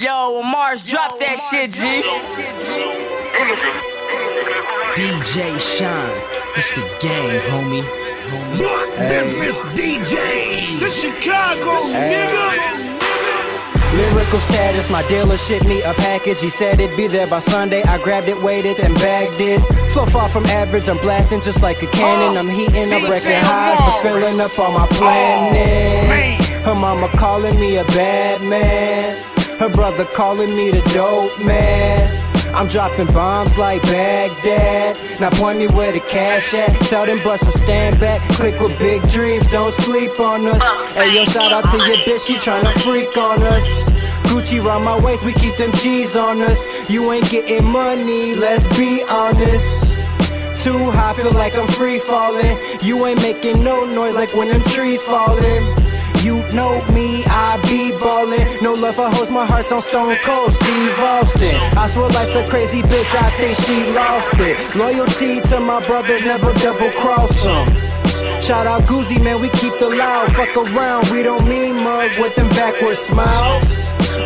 Yo, Mars, drop that shit, G. DJ Shine, it's the gang, homie. homie. Block business DJs. The Chicago nigga. Lyrical status, my dealer shipped me a package. He said it'd be there by Sunday. I grabbed it, waited, and bagged it. So far from average, I'm blasting just like a cannon. I'm heating up record highs, fulfilling up all my planning. Her mama calling me a bad man. Her brother calling me the dope man. I'm dropping bombs like Baghdad. Now point me where the cash at. Tell them busters stand back. Click with big dreams, don't sleep on us. Hey yo, shout out to your bitch, she tryna freak on us. Gucci round my waist, we keep them G's on us. You ain't getting money, let's be honest. Too high, feel like I'm free falling. You ain't making no noise like when them trees falling. You know me, I be ballin'. No love for hoes, my heart's on Stone Cold, Steve Austin. I swear life's a crazy bitch, I think she lost it. Loyalty to my brothers, never double cross them. Shout out Guzzy, man, we keep the loud. Fuck around, we don't mean mug with them backward smiles.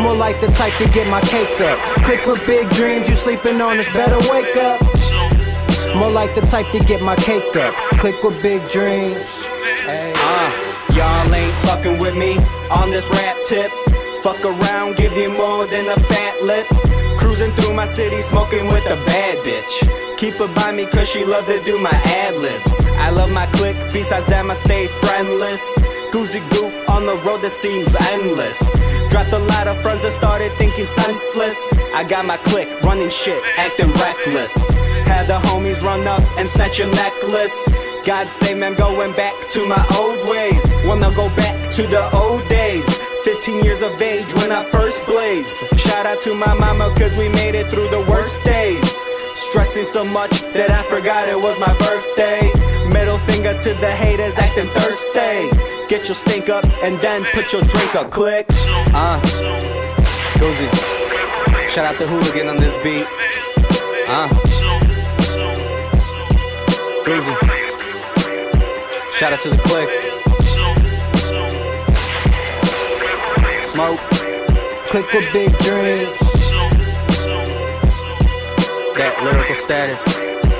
More like the type to get my cake up. Click with big dreams, you sleeping on us, better wake up. More like the type to get my cake up. Click with big dreams. Hey. Uh, y'all ain't fucking with me on this rap tip. Fuck around, give you more than a fat lip. Cruising through my city, smoking with a bad bitch. Keep her by me cause she love to do my ad libs. I love my clique, besides them I stay friendless. Guzzy goo on the road that seems endless. Dropped a lot of friends that started thinking senseless. I got my clique running shit, acting reckless. Had the homies run up and snatch your necklace. God save I'm going back to my old ways. To the old days. 15 years of age when I first blazed. Shout out to my mama cause we made it through the worst days. Stressing so much that I forgot it was my birthday. Middle finger to the haters acting thirsty. Get your stink up and then put your drink up. Click. Uh. Guzzy. Shout out to Hooligan on this beat. Uh. Guzzy. Shout out to the click. Smoke. Click with big dreams. That lyrical status.